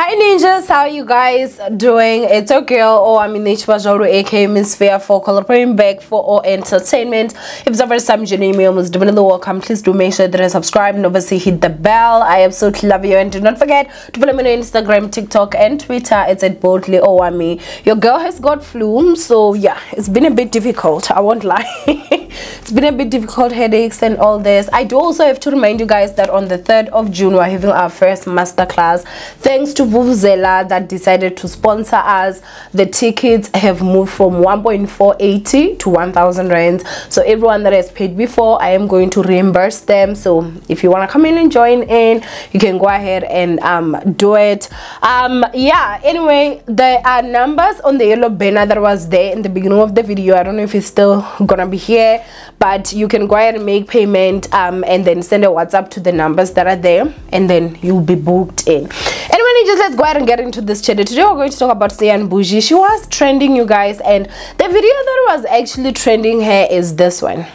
Hi ninjas, how you guys doing? It's your girl, oh I'm in H aka Miss Fair for collaborating back for all entertainment. If it's the first time joining me, almost definitely welcome. Please do make sure that you subscribe and obviously hit the bell. I absolutely love you and do not forget to follow me on Instagram, TikTok, and Twitter. It's at boldly me. Your girl has got flu, so yeah, it's been a bit difficult. I won't lie. it's been a bit difficult, headaches and all this. I do also have to remind you guys that on the 3rd of June we're having our first masterclass. Thanks to Vuvuzela that decided to sponsor us. The tickets have moved from 1.480 to 1,000 rands. So everyone that has paid before, I am going to reimburse them. So if you want to come in and join in, you can go ahead and um, do it. Um, yeah, anyway, there are numbers on the yellow banner that was there in the beginning of the video. I don't know if it's still gonna be here, but you can go ahead and make payment um, and then send a WhatsApp to the numbers that are there and then you'll be booked in. Anyway, just let's go ahead and get into this channel. Today we're going to talk about Cyan Boujee. She was trending, you guys, and the video that was actually trending here is this one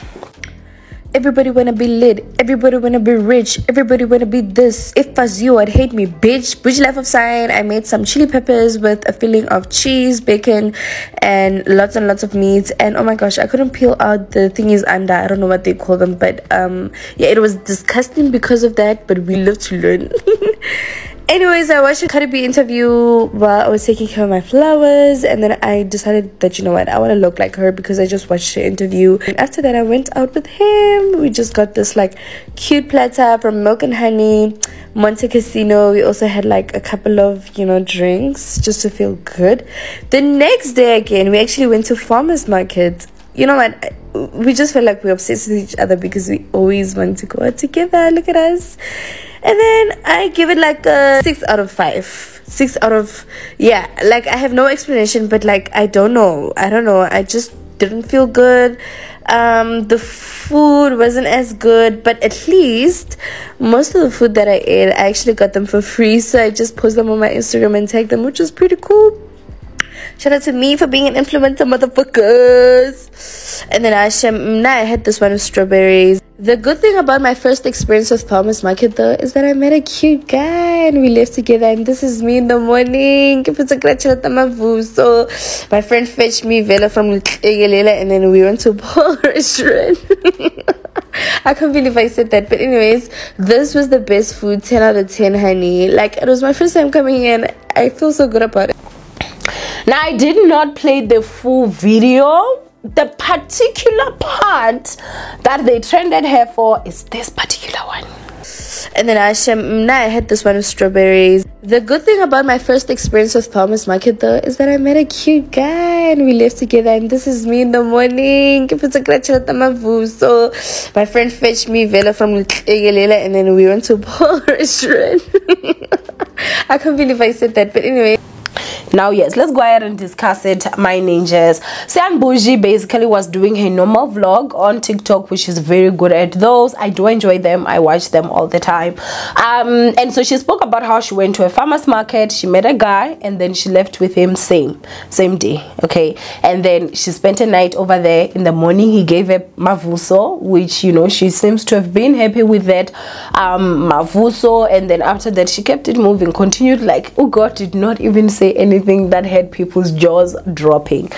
everybody wanna be lit. Everybody wanna be rich. Everybody wanna be this. If was you i'd hate me bitch. Boujee life of Cyan i made some chili peppers with a filling of cheese bacon and lots and lots of meats and oh my gosh i couldn't peel out the thingies under. I don't know what they call them but um yeah it was disgusting because of that but we live to learn anyways i watched a cardi b interview while i was taking care of my flowers and then i decided that you know what i want to look like her because i just watched the interview. And after that i went out with him. We just got this like cute platter from milk and honey monte casino we also had like a couple of you know drinks just to feel good. The next day again we actually went to farmers market. You know what we just felt like we're obsessed with each other because we always want to go out together. Look at us and then i give it like a six out of five. Six out of yeah like i have no explanation but like i don't know. I don't know. I just didn't feel good. Um the food wasn't as good but at least most of the food that i ate i actually got them for free. So i just post them on my instagram and tag them which was pretty cool Shout out to me for being an influencer, motherfuckers. And then I, now I had this one with strawberries. The good thing about my first experience with Farmers Market though is that I met a cute guy and we lived together and this is me in the morning. So my friend fetched me Vela from Egelela and then we went to a restaurant. I can't believe I said that. But anyways, this was the best food, 10 out of 10, honey. Like it was my first time coming in. I feel so good about it. Now I did not play the full video the particular part that they trended her for is this particular one and then I, now I had this one with strawberries. The good thing about my first experience with Farmers Market though is that I met a cute guy and we lived together and this is me in the morning. So my friend fetched me Vela from Egelela and then we went to a restaurant. I can't believe I said that but anyway now yes let's go ahead and discuss it my ninjas. Cyan Boujee basically was doing her normal vlog on TikTok which is very good at those. I do enjoy them. I watch them all the time. Um and so she spoke about how she went to a farmer's market she met a guy and then she left with him same same day okay? And then she spent a night over there. In the morning he gave her mavuso which you know she seems to have been happy with that um mavuso. And then after that she kept it moving continued like oh god did not even say anything anything that had people's jaws dropping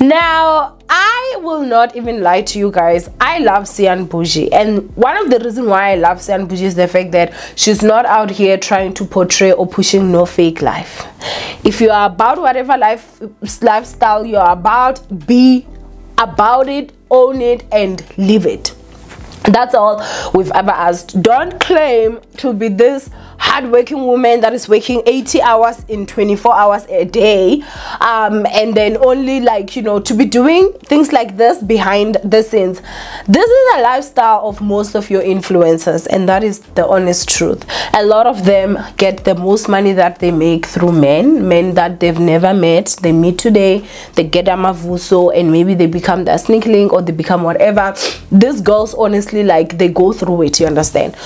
now I will not even lie to you guys. I love Cyan Boujee. And one of the reasons why I love Cyan Boujee is the fact that she's not out here trying to portray or pushing no fake life. If you are about whatever life lifestyle you are about, be about it, own it, and live it. That's all we've ever asked. Don't claim to be this hardworking woman that is working 80 hours in 24 hours a day. Um, and then only like you know to be doing things like this behind the scenes. This is a lifestyle of most of your influencers and that is the honest truth. A lot of them get the most money that they make through men men that they've never met. They meet today they get a mavuso and maybe they become their sneak link or they become whatever. These girls honestly like they go through it you understand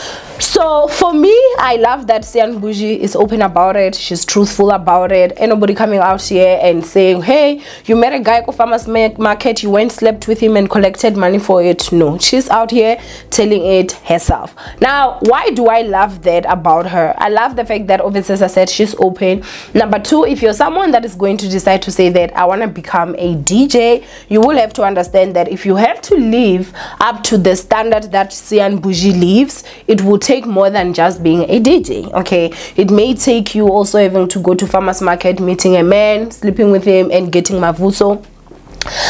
so for me i love that Cyan Boujee is open about it. She's truthful about it. Anybody coming out here and saying hey you met a guy at farmers market. You went slept with him and collected money for it. No she's out here telling it herself. Now why do i love that about her? I love the fact that obviously as i said she's open. Number two if you're someone that is going to decide to say that i want to become a dj you will have to understand that if you have to live up to the standard that Cyan Boujee lives it will take more than just being a DJ okay? It may take you also having to go to farmers market meeting a man sleeping with him and getting mavuso.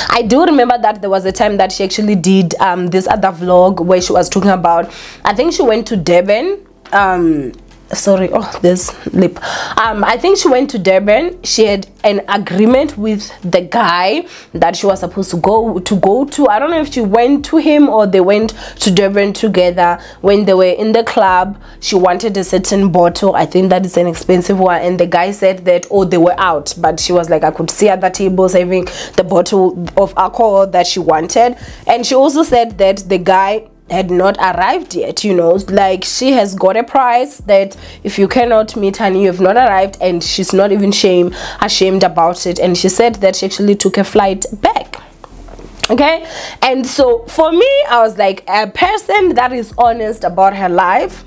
I do remember that there was a time that she actually did um, this other vlog where she was talking about I think she went to Devon um, sorry oh this lip. Um i think she went to durban. She had an agreement with the guy that she was supposed to go to go to. I don't know if she went to him or they went to durban together. When they were in the club she wanted a certain bottle. I think that is an expensive one. And the guy said that oh they were out. But she was like i could see at the table having the bottle of alcohol that she wanted. And she also said that the guy had not arrived yet you know like she has got a price that if you cannot meet her you have not arrived and she's not even shame ashamed about it and she said that she actually took a flight back okay and so for me i was like a person that is honest about her life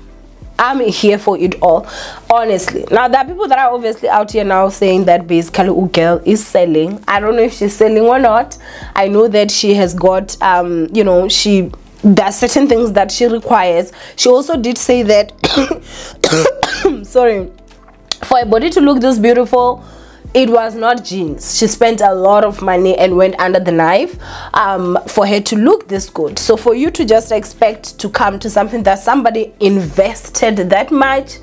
I'm here for it all, honestly. Now, there are people that are obviously out here now saying that basically girl is selling. I don't know if she's selling or not. I know that she has got, um, you know, she there are certain things that she requires she also did say that sorry for a body to look this beautiful it was not jeans she spent a lot of money and went under the knife um, for her to look this good so for you to just expect to come to something that somebody invested that much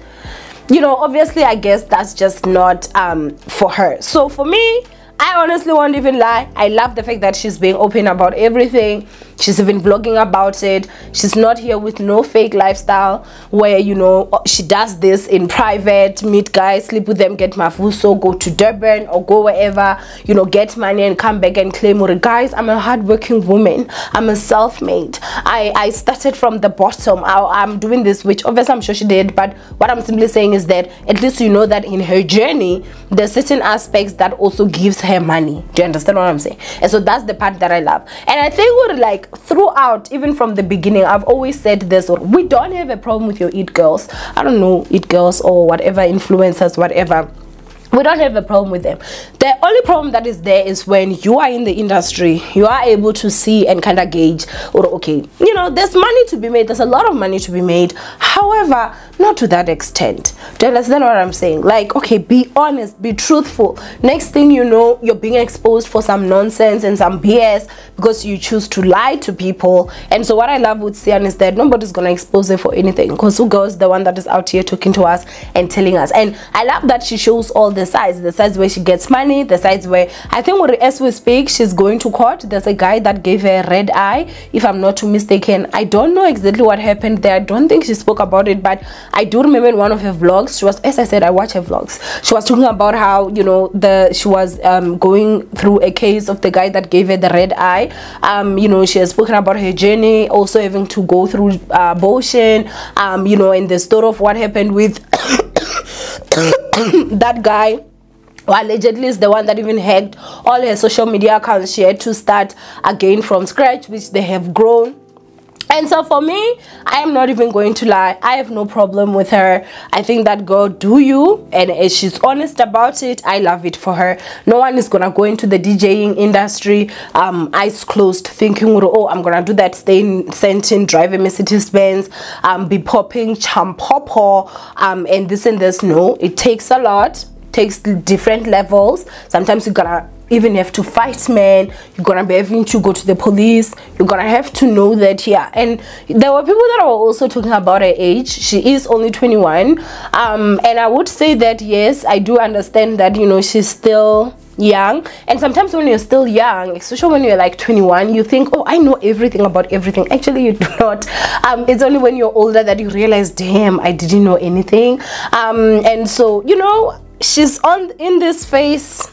you know obviously i guess that's just not um, for her so for me I honestly won't even lie. I love the fact that she's being open about everything. She's even vlogging about it. She's not here with no fake lifestyle where, you know, she does this in private, meet guys, sleep with them, get mavuso, go to Durban or go wherever, you know, get money and come back and claim, well, guys, I'm a hardworking woman. I'm a self-made. I, I started from the bottom. I, I'm doing this, which obviously I'm sure she did. But what I'm simply saying is that at least you know that in her journey, there's certain aspects that also gives her her money do you understand what i'm saying and so that's the part that i love and i think we're like throughout even from the beginning i've always said this we don't have a problem with your it girls. I don't know it girls or whatever influencers whatever. We don't have a problem with them. The only problem that is there is when you are in the industry you are able to see and kind of gauge or okay you know there's money to be made there's a lot of money to be made. However not to that extent. Do you understand what i'm saying? Like okay be honest be truthful. Next thing you know you're being exposed for some nonsense and some bs because you choose to lie to people. And so what i love with cyan is that nobody's gonna expose her for anything because who goes the one that is out here talking to us and telling us. And i love that she shows all the sides the sides where she gets money the sides where i think as we speak she's going to court. There's a guy that gave her a red eye if i'm not too mistaken. I don't know exactly what happened there. I don't think she spoke about it but I do remember in one of her vlogs, she was, as I said, I watch her vlogs. She was talking about how, you know, the she was um, going through a case of the guy that gave her the red eye. Um, you know, she has spoken about her journey, also having to go through uh, abortion, um, you know, and the story of what happened with that guy who allegedly is the one that even hacked all her social media accounts she had to start again from scratch which they have grown and so for me i am not even going to lie. I have no problem with her. I think that girl do you and if she's honest about it. I love it for her. No one is gonna go into the djing industry um eyes closed thinking oh i'm gonna do that stay in Sandton drive a mercedes benz um be popping champopo um and this and this. No it takes a lot takes different levels. Sometimes you gotta even have to fight men you're gonna be having to go to the police you're gonna have to know that yeah. And there were people that were also talking about her age. She is only 21 um and i would say that yes i do understand that you know she's still young. And sometimes when you're still young especially when you're like 21 you think oh i know everything about everything. Actually you do not. Um it's only when you're older that you realize damn i didn't know anything. Um and so you know she's on in this face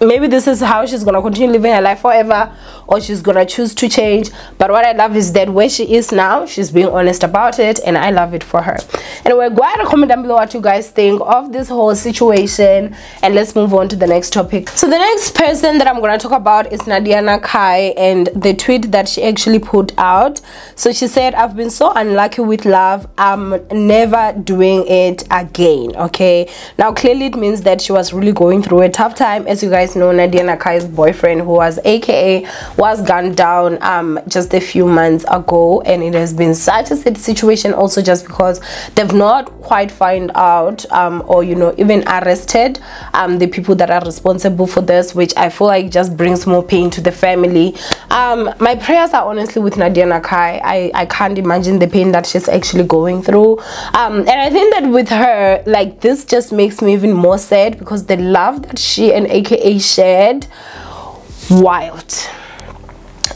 maybe this is how she's gonna continue living her life forever or she's gonna choose to change. But what i love is that where she is now she's being honest about it and i love it for her. Anyway go ahead and comment down below what you guys think of this whole situation and let's move on to the next topic. So the next person that i'm gonna talk about is nadia nakai and the tweet that she actually put out. So she said i've been so unlucky with love. I'm never doing it again okay? Now clearly it means that she was really going through a tough time. As you guys know nadia nakai's boyfriend who was aka was gunned down um just a few months ago and it has been such a sad situation also just because they've not quite find out um or you know even arrested um the people that are responsible for this which i feel like just brings more pain to the family. Um my prayers are honestly with nadia nakai i i can't imagine the pain that she's actually going through. Um and i think that with her like this just makes me even more sad because the love that she and aka shared wild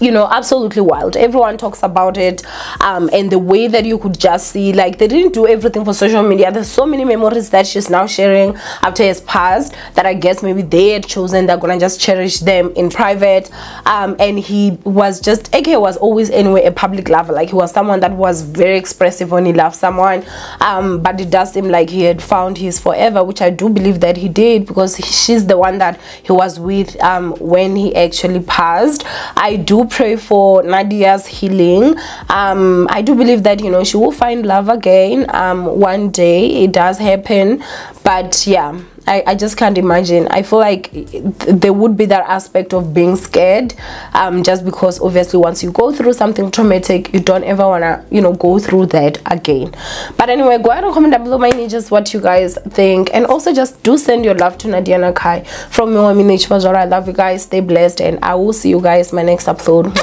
you know absolutely wild. Everyone talks about it um and the way that you could just see like they didn't do everything for social media. There's so many memories that she's now sharing after his passed that i guess maybe they had chosen they're gonna just cherish them in private. Um and he was just ak was always anyway a public lover. Like he was someone that was very expressive when he loved someone. Um but it does seem like he had found his forever which i do believe that he did because she's the one that he was with um when he actually passed. I do pray for Nadia's healing. Um, I do believe that you know she will find love again um, one day. It does happen, but yeah. I, I just can't imagine. I feel like there would be that aspect of being scared um, just because obviously once you go through something traumatic, you don't ever want to, you know, go through that again. But anyway, go ahead and comment down below my ninjas what you guys think. And also just do send your love to Nadia Nakai from me, I love you guys. Stay blessed and I will see you guys my next upload.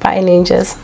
Bye ninjas.